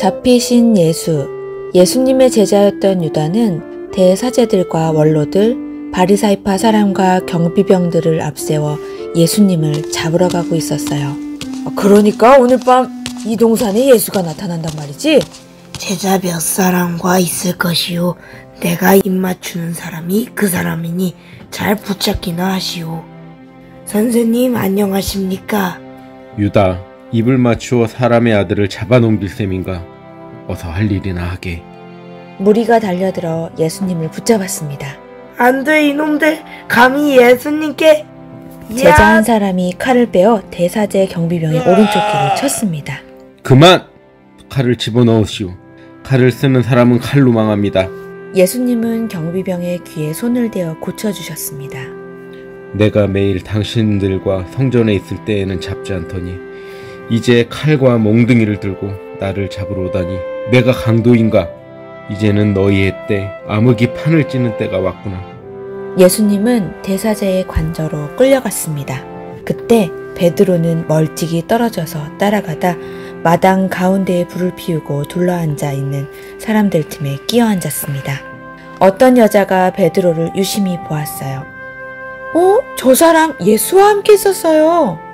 잡히신 예수, 예수님의 제자였던 유다는 대사제들과 원로들, 바리사이파 사람과 경비병들을 앞세워 예수님을 잡으러 가고 있었어요. 그러니까 오늘 밤 이 동산에 예수가 나타난단 말이지? 제자 몇 사람과 있을 것이요. 내가 입 맞추는 사람이 그 사람이니 잘 붙잡기나 하시오. 선생님 안녕하십니까? 유다, 입을 맞추어 사람의 아들을 잡아넘길 셈인가? 어서 할 일이나 하게. 무리가 달려들어 예수님을 붙잡았습니다. 안 돼 이놈들 감히 예수님께 제자 한 사람이 칼을 빼어 대사제 경비병의 오른쪽 귀를 쳤습니다. 그만! 칼을 집어넣으시오. 칼을 쓰는 사람은 칼로 망합니다. 예수님은 경비병의 귀에 손을 대어 고쳐주셨습니다. 내가 매일 당신들과 성전에 있을 때에는 잡지 않더니 이제 칼과 몽둥이를 들고 나를 잡으러 오다니 내가 강도인가? 이제는 너희의 때 암흑이 판을 찌는 때가 왔구나. 예수님은 대사제의 관저로 끌려갔습니다. 그때 베드로는 멀찍이 떨어져서 따라가다 마당 가운데에 불을 피우고 둘러앉아 있는 사람들 틈에 끼어 앉았습니다. 어떤 여자가 베드로를 유심히 보았어요. 어? 저 사람 예수와 함께 있었어요.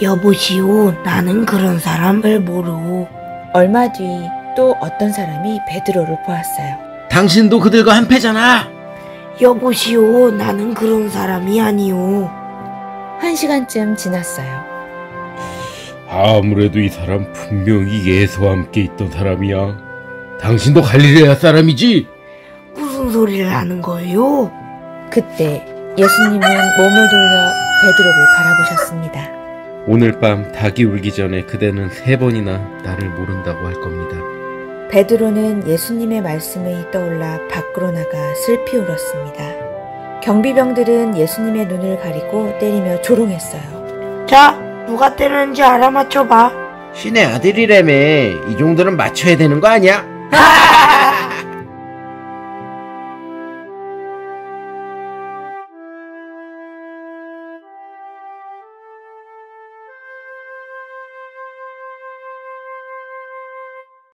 여보시오 나는 그런 사람을 모르오. 얼마 뒤 또 어떤 사람이 베드로를 보았어요. 당신도 그들과 한패잖아. 여보시오 나는 그런 사람이 아니오. 한 시간쯤 지났어요. 아무래도 이 사람 분명히 예수와 함께 있던 사람이야. 당신도 갈릴레아 사람이지? 무슨 소리를 하는 거예요? 그때 예수님은 몸을 돌려 베드로를 바라보셨습니다. 오늘 밤 닭이 울기 전에 그대는 세 번이나 나를 모른다고 할 겁니다. 베드로는 예수님의 말씀이 떠올라 밖으로 나가 슬피 울었습니다. 경비병들은 예수님의 눈을 가리고 때리며 조롱했어요. 자 누가 때리는지 알아맞혀봐. 신의 아들이라며 이 정도는 맞춰야 되는 거 아니야?